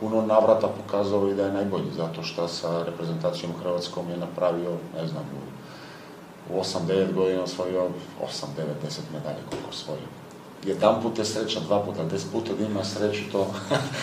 puno navrata pokazao i da je najbolji, zato što sa reprezentacijom Hrvatskom je napravio, ne znam, u 8-9 godina osvojio 8-9-10 medalje koliko osvojio. Jedan put je sreća, dva puta, deset puta da ima sreću, to